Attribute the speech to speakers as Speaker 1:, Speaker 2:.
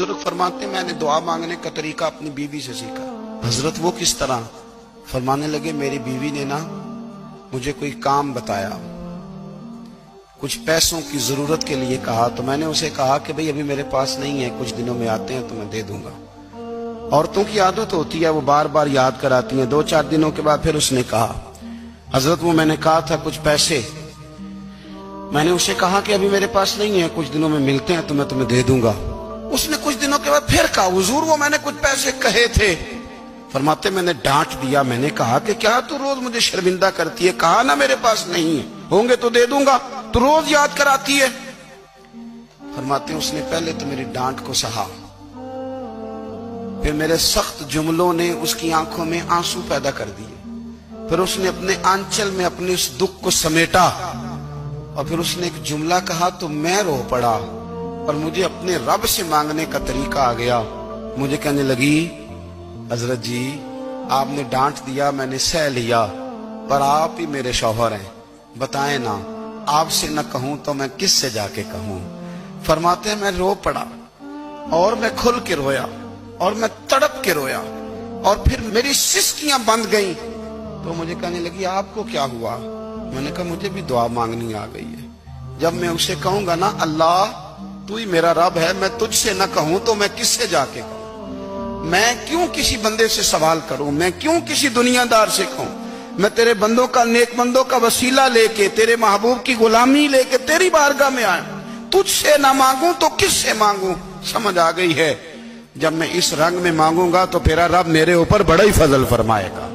Speaker 1: बुज़ुर्ग फरमाते, मैंने दुआ मांगने का तरीका अपनी बीवी से सीखा। हज़रत वो किस तरह फरमाने लगे, मेरी बीवी ने ना मुझे कोई काम बताया, कुछ पैसों की ज़रूरत के लिए कहा तो मैंने उसे कहा कि भाई अभी मेरे पास नहीं है, कुछ दिनों में आते हैं तो मैं दे दूँगा। औरतों की आदत होती है, वो बार बार याद कराती हैं। दो चार दिनों के बाद फिर उसने कहा, हज़रत, वो मैंने कहा था कुछ पैसे। मैंने उसे कहा कि अभी मेरे पास नहीं है, कुछ दिनों में मिलते हैं तो मैं तुम्हें दे दूँगा। उसने कुछ के बाद फिर कहा, हुजूर, वो मैंने कुछ पैसे कहे थे। फरमाते, मैंने डांट दिया, मैंने कहा कि क्या तू रोज मुझे शर्मिंदा करती है? कहा ना मेरे पास नहीं है। होंगे तो दे दूँगा। तू रोज याद कराती है। फरमाते, उसने पहले तो मेरी डांट को सहा। फिर मेरे सख्त जुमलों ने उसकी आँखों में आँसू पैदा कर दिए। फिर उसने अपने आंचल में अपने उस दुख को समेटा। और फिर उसने एक जुमला कहा तो मैं रो पड़ा। और मुझे अपने रब से मांगने का तरीका आ गया। मुझे कहने लगी, हज़रत जी, आपने डांट दिया, मैंने सह लिया, पर आप ही मेरे शौहर हैं। बताएँ ना, आपसे न कहूँ तो मैं किस से जाके कहूँ? फरमाते मैं रो पड़ा, और मैं खुल के रोया, और मैं तड़प के रोया, और फिर मेरी सिस्कियाँ बंद गईं। तो मुझे कहने लगी, आपको क्या हुआ? मैंने कहा, मुझे भी दुआ मांगनी आ गई है। जब मैं उसे कहूँगा ना, अल्लाह तू ही मेरा रब है, मैं तुझसे न कहूँ तो मैं किससे जाके कहूँ? मैं क्यों किसी बंदे से सवाल करूँ? मैं क्यों किसी दुनियादार से कहूँ? मैं तेरे बंदों का नेक बंदों का वसीला लेके, तेरे महबूब की गुलामी लेके, तेरी बारगाह में आया। तुझसे ना मांगू तो किससे मांगू? समझ आ गई है। जब मैं इस रंग में मांगूँगा तो तेरा रब मेरे ऊपर बड़ा ही फजल फरमाएगा।